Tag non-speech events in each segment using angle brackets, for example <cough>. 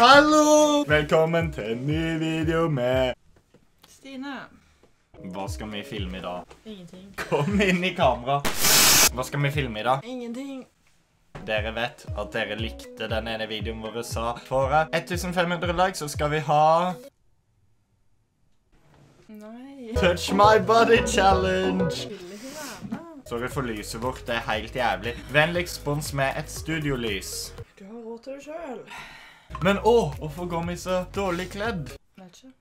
Hallo! Velkommen til en ny video med Stine. Hva skal vi filme i dag? Ingenting. Kom inn i kamera. Hva skal vi filme i dag? Ingenting. Dere vet at dere likte den ene videoen vår sa for 1500 likes, så skal vi ha Nei. Touch my body challenge. Sorry for lyset vårt, det er helt jævlig. Vennligst spons med et studiolys. Du har råd til det sjøl. Men å, hvorfor går vi så dårlig kledd? Vet ikke.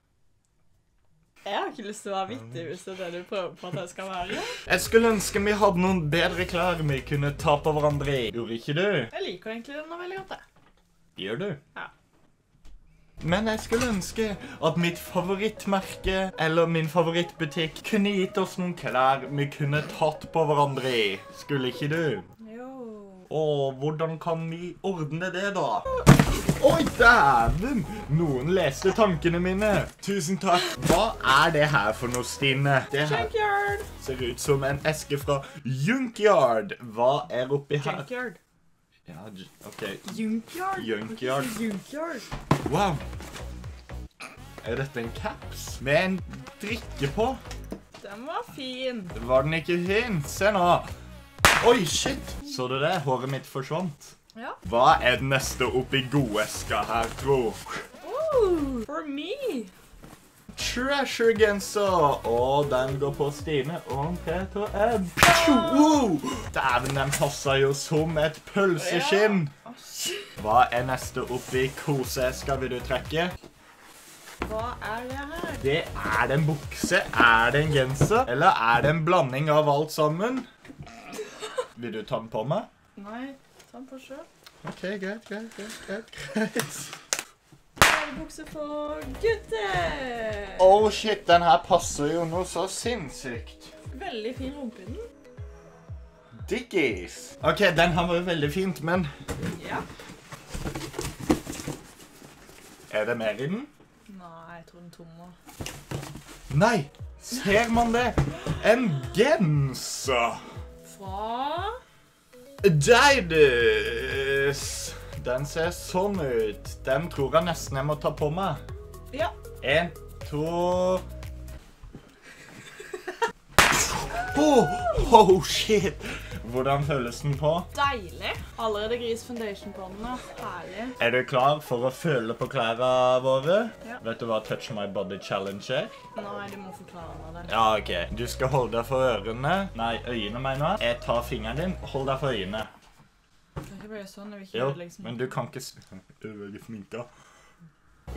Jeg har ikke lyst til å være vittig hvis det er det du prøver på at jeg skal være. Jeg skulle ønske vi hadde noen bedre klær vi kunne ta på hverandre i. Gjorde ikke du? Jeg liker egentlig denne veldig godt. jeg. Gjør du? Ja. Men jeg skulle ønske at mitt favorittmerke eller min favorittbutikk kunne gitt oss noen klær vi kunne tatt på hverandre i. Skulle ikke du? Jo. Og hvordan kan vi ordne det, da? Oi, dæven! Noen leste tankene mine. Tusen takk. Hva er det her for noe, Stine? Det her Junkyard. ser ut som en eske fra Junkyard. Hva er oppi her? Junkyard. Ja, OK. Junkyard? Junkyard. Junkyard. Wow. Er dette en caps med en drikke på? Den var fin. Var den ikke fin? Se nå. Oi, shit. Så du det? Håret mitt forsvant. Ja. Hva er det neste oppi godeska her, tro? Ooh, for me. Treasure-genser. Og den går på Stine og Peter Ed. Wow. Dæven, den passer jo som et pølseskinn. Hva er neste oppi koseeska vil du trekke? Hva er det her? Det er det en bukse, er det en genser, eller er det en blanding av alt sammen? Vil du ta den på meg? Nei, ta den på sjøl. Ok, greit, greit, greit, greit. Bukse for gutter. Oh shit, den her passer jo noe så sinnssykt. Veldig fin rumpe i den. Dickies. Ok, den her var jo veldig fint, men Ja. er det mer i den? Nei, jeg tror den tommer. Nei, ser man det? En genser. Fra Deides. Den ser sånn ut. Den tror jeg nesten jeg må ta på meg. Ja. En, to oh, oh, shit! Hvordan føles den på? Deilig. Allerede gris foundation på den. Herlig. Er du klar for å føle på klærne våre? Ja. Vet du hva Touch My Body Challenge er? Nei, du må forklare meg det. Ja, ok. Du skal holde deg for ørene. Nei, øynene, mener jeg. Jeg tar fingeren din. Hold deg for øynene. Det er ikke bare sånn. Jeg vil ikke Jo, mye. men du kan ikke s- <laughs> Ødelegge sminka.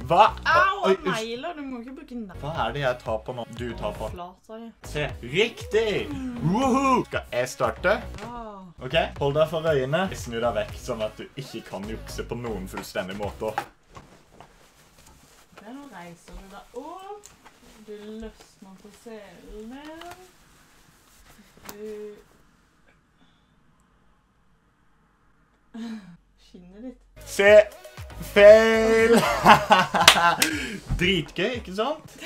Hva? Au, Oi, negler! Du må ikke bruke negler. Hva er det jeg tar på nå? Du tar på. Jeg. Se. Riktig! Woohoo! Skal jeg starte? Ja. Ok, Hold deg for øynene. Snu deg vekk, sånn at du ikke kan jukse på noen fullstendig måte. Nå reiser du deg opp. Du løsner på selen din. Du <laughs> Skinnet ditt. Se! Feil! <laughs> Dritgøy, ikke sant?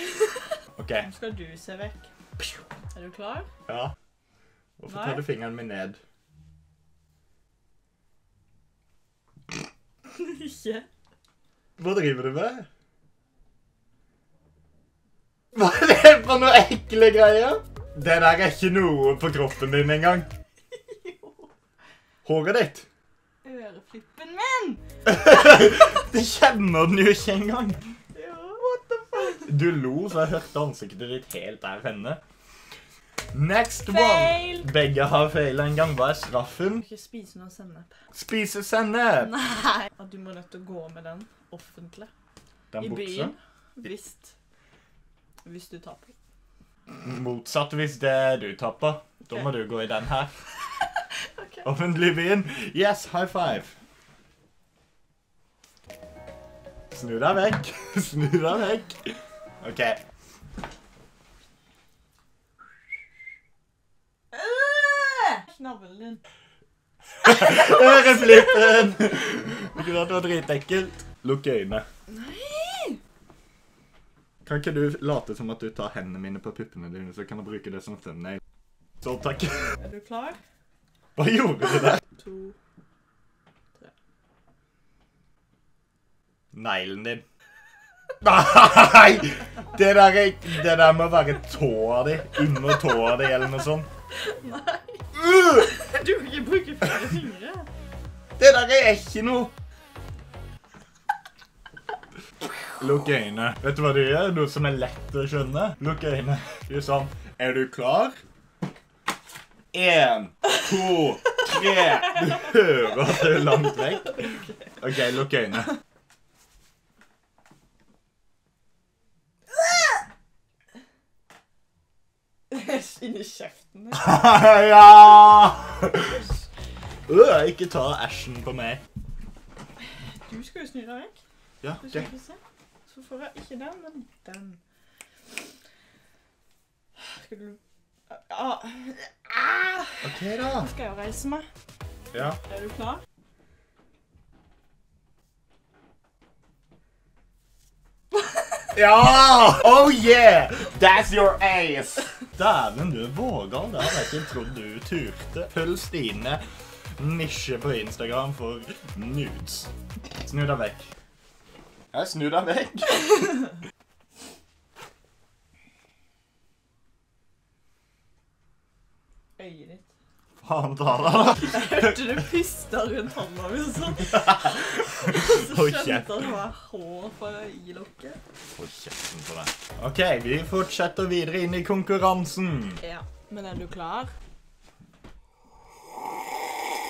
OK. Nå skal du se vekk. Er du klar? Ja. Hvorfor tar du fingeren min ned? <laughs> ikke. Hva driver du med? Hva er det for noe ekle greier? Det der er ikke noe på kroppen din engang. <laughs> Håret ditt? Øreflippen min! <laughs> Det kjenner den jo ikke engang. Ja, What the fuck? Du lo, så jeg hørte ansiktet ditt helt der henne. Next one. Begge har feila en gang. Hva er straffen? Ikke spise noe sennep. Spise sennep. Nei. At du må nødt til å gå med den offentlig. Den I buksa. byen. Hvis Hvis du taper. Motsatt hvis det er du tapper. Da må du gå i den her. <laughs> okay. Offentlig byen. Yes, high five. Snu deg vekk. <laughs> Snu deg vekk. OK. Knavlen din. <laughs> Øreflippen! Ikke sant, det var dritekkelt. Lukk øynene. Kan ikke du late som at du tar hendene mine på puppene dine, så kan jeg bruke det som thumbnail? Så takk. Er du klar? Hva gjorde du der? To tre. neglen din. Nei! Det der, er, det der må være tåa di. Under tåa di, eller noe sånt. Nei. Uh! Du kan ikke bruke flere fingre. Det der er ikke noe. Lukk øynene. Vet du hva det gjør? Noe som er lett å skjønne. Lukk øynene. Det er sånn. Er du klar? En, to, tre. Du hører at det er langt vekk. OK, lukk øynene. Inni kjeften <laughs> ja! Øh, ikke ta æsjen på meg. Du skal jo snu deg vekk. Ja, Du Så får jeg ikke den, men den. Skal du ah. Ah. OK, da. Nå skal jeg jo reise meg. Ja. Er du klar? Ja! Oh yeah! That's your ace! Dæven, du våger. Det hadde jeg ikke trodd du turte. Følg Stine nisje på Instagram for nudes. Snu deg vekk. Jeg snu deg vekk. Øyet ditt. Faen ta deg, da. Jeg hørte du pusta rundt hånda mi sånn. Så skjønte han det var hår fra øyelokket. Få kjeften på deg. OK, vi fortsetter videre inn i konkurransen. Ja. Men er du klar?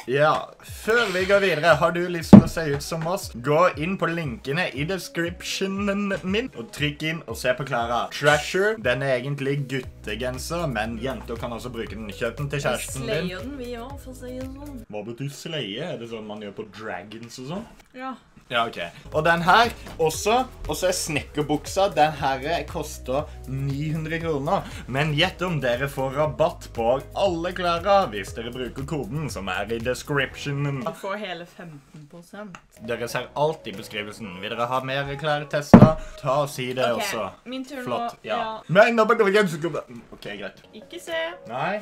Ja, Før vi går videre, har du lyst til å se ut som oss? Gå inn på linkene i descriptionen min og trykk inn og se på Klara. Trasher den er egentlig guttegenser, men jenter kan også bruke den. Kjøp den til kjæresten din. Slayer den vi òg, for å si det sånn. Hva betyr sleie? Er det sånn man gjør på dragons og sånn? Ja. Ja, ok. Og den her også, og så er snekkerbuksa, den her koster 900 kroner. Men gjett om dere får rabatt på alle klærne hvis dere bruker koden som er i descriptionen. Du får hele 15 Dere ser alt i beskrivelsen. Vil dere ha mer klær testa? Ta og si det Ok, også. min tur nå. Flott. Ja. Ja. Men nå bare OK, greit. Ikke se. Nei.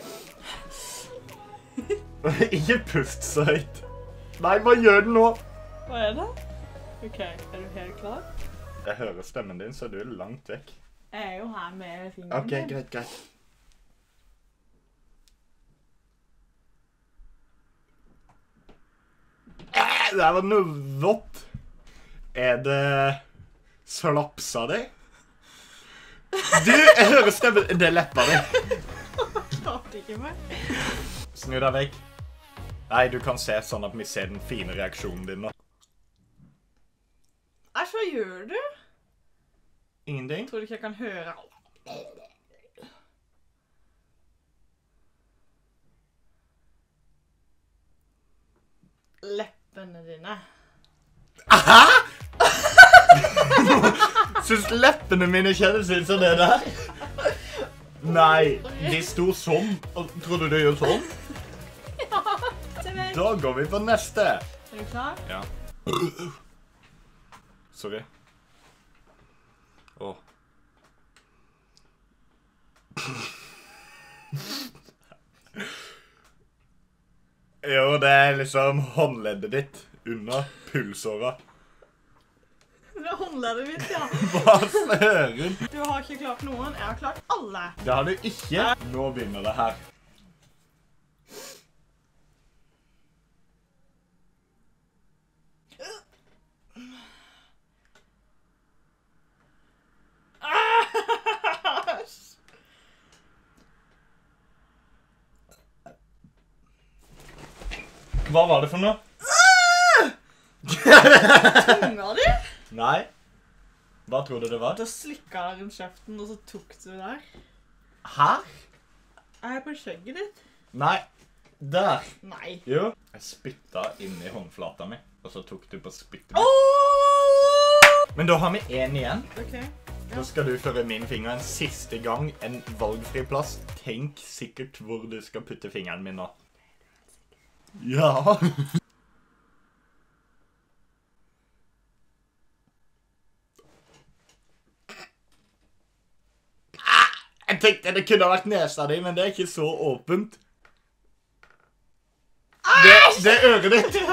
<laughs> Ikke pust så høyt. Nei, hva gjør den nå? Hva er det? OK, er du helt klar? Jeg hører stemmen din, så du er langt vekk. Jeg er jo her med fingeren OK, min. greit, greit. Eh, Det var noe vått. Er det slapsa di? Du, jeg hører stemmen Det er leppa di. Klarte ikke meg. Snu deg vekk. Nei, du kan se sånn at vi ser den fine reaksjonen din nå. Æsj, hva gjør du? Ingenting? Tror du ikke jeg kan høre Leppene dine. Hæ?! <laughs> Syns leppene mine kjennes ut som det der? Nei, de sto sånn. Trodde du gjorde sånn? Ja. Da går vi på neste. Er du klar? Ja. Sorry. Åh. Jo, det er liksom håndleddet ditt under pulsåra. Det er håndleddet mitt, ja. <laughs> Hva søren? Du har ikke klart noen. Jeg har klart alle. Det har du ikke. Nå begynner det her. Æsj! Hva var det for noe? Tunga di? Nei. Hva tror du det var? Da slikka jeg rundt kjeften, og så tok du der. Her? Er på skjegget ditt? Nei. Der. Nei. Jo. Jeg spytta inni håndflata mi, og så tok du på spyttet mitt. Oh! Men da har vi én igjen. OK. Da skal du føre min finger en siste gang en valgfri plass. Tenk sikkert hvor du skal putte fingeren min nå. Ja. Ah, Jeg tenkte det kunne vært nesa di, men det er ikke så åpent. Det, det er øret ditt. <laughs>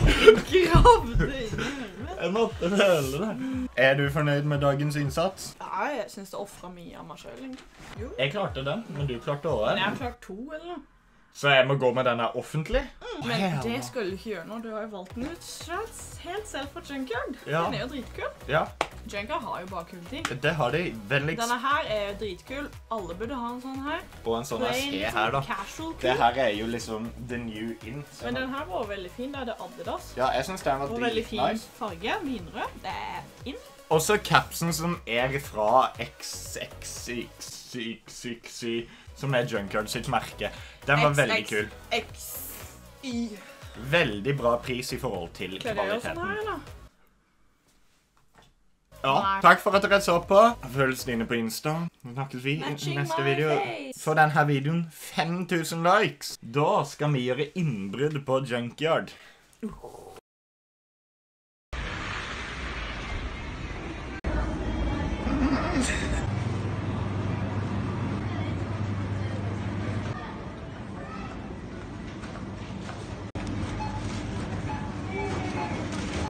<laughs> Gravde inni. Jeg måtte føle det. Er du fornøyd med dagens innsats? Ja, jeg syns det ofra mye av meg sjøl. Jeg klarte den, men du klarte òg Men jeg har klart to, eller noe. Så jeg må gå med denne offentlig? Men hell det skal du ikke gjøre nå. Du har jo valgt den ut selv- helt selv for Junkyard. Ja. Den er jo dritkul. Ja, Junkyard har jo bare kule ting. det har de. Veldig Denne her er jo dritkul. Alle burde ha en sånn her. Og en sånn her. Plain, Se litt her, da. sånn casual Det kul. her er jo liksom the new in. Men den her var veldig fin. Da er det Adidas. Ja, jeg synes den var Og veldig fin nice. farge. Vinrød. Det er inn. Også capsen som er fra XXXXY, som er Junkyard sitt merke. Den var veldig kul. XY. Veldig bra pris i forhold til kvaliteten. Ja, takk for at dere så på. Følg dine på Insta. Nå snakkes vi i neste video. For denne videoen 5000 likes. Da skal vi gjøre innbrudd på Junkyard. <laughs>